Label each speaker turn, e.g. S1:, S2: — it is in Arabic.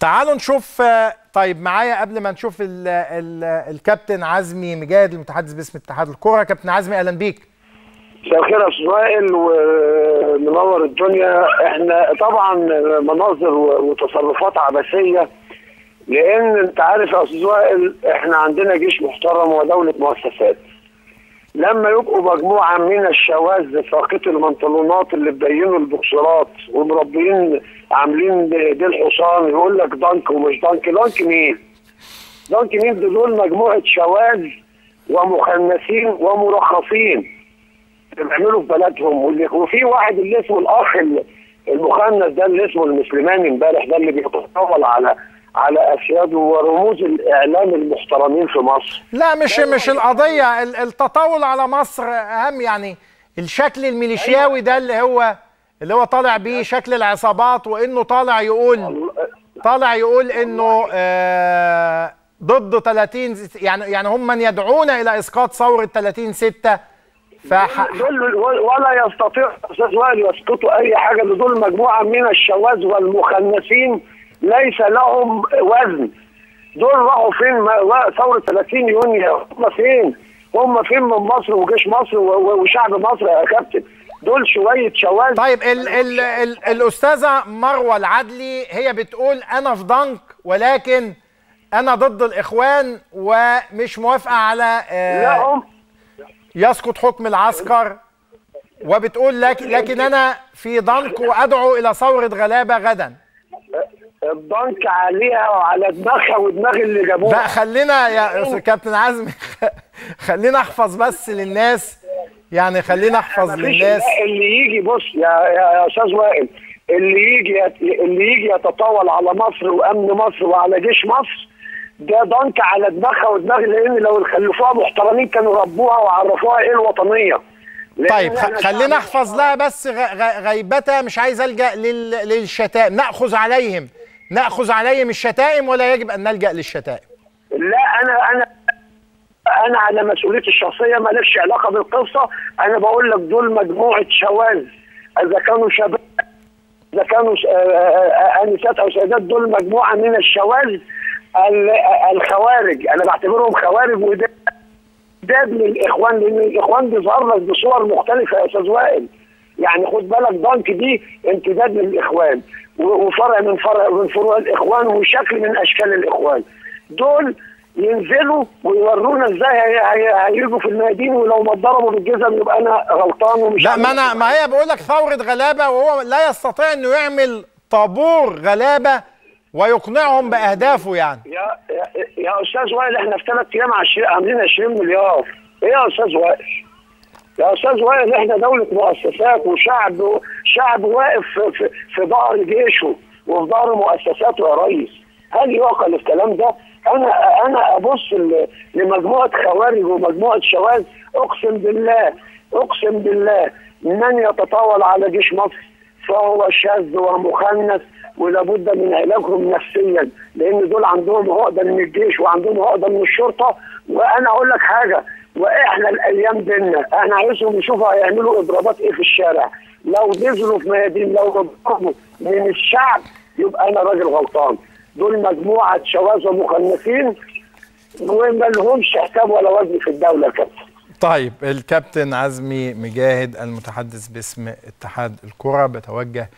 S1: تعالوا نشوف آه، طيب معايا قبل ما نشوف ال ال الكابتن عزمي مجاهد المتحدث باسم اتحاد الكرة كابتن عزمي أهلا بيك.
S2: مساء الخير يا أستاذ وائل ومنور الدنيا. إحنا طبعا مناظر وتصرفات عبثية لأن أنت عارف يا أستاذ وائل إحنا عندنا جيش محترم ودولة مؤسسات. لما يبقوا مجموعة من الشواذ ساقط المنطلونات اللي بينوا البوكسرات ومربيين عاملين دي الحصان يقول لك دانك ومش دانك دانك مين؟ دانك مين دول مجموعة شواذ ومخنثين ومرخصين بيعملوا في بلدهم وفي واحد اللي اسمه الأخ ال- المخنث ده اللي اسمه المسلماني امبارح ده اللي بيتطاول على على اسياده ورموز الإعلام المحترمين في مصر.
S1: لا مش مش القضية ال- التطاول على مصر أهم يعني الشكل الميليشياوي ده اللي هو اللي هو طالع بيه شكل العصابات وإنه طالع يقول طالع يقول إنه آه ضد 30 يعني يعني هم من يدعون إلى إسقاط ثورة 30 6 فح
S2: دول ولا يستطيع أستاذ وائل يسقطوا أي حاجة دول مجموعة من الشواذ والمخنثين ليس لهم وزن. دول راحوا فين؟ ثورة 30 يونيو. هم فين؟ هم فين من مصر وجيش مصر وشعب مصر يا كابتن؟ دول شوية شواذ.
S1: طيب ال ال ال الأستاذة مروة العدلي هي بتقول أنا في ضنك ولكن أنا ضد الإخوان ومش موافقة على آه، يسقط حكم العسكر. وبتقول لك لكن أنا في ضنك وأدعو إلى ثورة غلابة غدا.
S2: الضنك عليها وعلى دماغها ودماغ اللي جابوها.
S1: لا خلينا يا كابتن عزمي خلينا أحفظ بس للناس يعني خلينا
S2: أحفظ
S1: للناس.
S2: اللي يجي بص يا يا أستاذ وائل اللي يجي اللي يجي يتطاول على مصر وأمن مصر وعلى جيش مصر ده ضنك على دماغها ودماغ لأن لو خلفوها محترمين كانوا ربوها وعرفوها إيه الوطنية.
S1: طيب خلينا أحفظ لها بس غيبتها مش عايز ألجأ لل- للشتائم نأخذ عليهم. نأخذ عليهم الشتائم ولا يجب أن نلجأ للشتائم؟
S2: لا أنا أنا أنا على مسؤوليتي الشخصية مالكش علاقة بالقصة. أنا بقول لك دول مجموعة شواذ. إذا كانوا شباب إذا كانوا آه، آه، آه، آنسات أو سيدات دول مجموعة من الشواذ ال- الخوارج. أنا بعتبرهم خوارج وده امتداد للإخوان لأن الإخوان بيظهر لك بصور مختلفة يا أستاذ وائل. يعني خد بالك ضنك دي امتداد للإخوان وفرع من فرع من فروع الإخوان وشكل من أشكال الإخوان. دول ينزلوا ويورونا إزاي هي- هي- هيجوا في الميادين ولو ما اتضربوا بالجزم يبقى أنا غلطان ومش
S1: لا ما أنا ما هي بقول لك ثوره غلابة وهو لا يستطيع إنه يعمل طابور غلابة ويقنعهم بأهدافه يعني.
S2: يا يا, يا أستاذ وائل إحنا في ثلاث أيام عاملين 20 مليار. إيه يا أستاذ وائل؟ يا أستاذ وائل إحنا دولة مؤسسات وشعب شعب واقف في, في, ظهر جيشه وفي ظهر مؤسساته يا ريس هل يعقل الكلام ده؟ أنا أنا أبص لمجموعة خوارج ومجموعة شواذ أقسم بالله أقسم بالله من يتطاول على جيش مصر فهو شاذ ومخنث ولابد من علاجهم نفسيا لأن دول عندهم عقدة من الجيش وعندهم عقدة من الشرطة وأنا أقول لك حاجة وإحنا الأيام دينا إحنا عايزهم يشوفوا هيعملوا إضرابات إيه في الشارع. لو نزلوا في ميادين لو ضربوا من الشعب يبقى أنا راجل غلطان. دول مجموعة شواذ ومخنثين وما لهمش حساب ولا وزن في الدولة كده
S1: طيب الكابتن عزمي مجاهد المتحدث باسم اتحاد الكرة بتوجه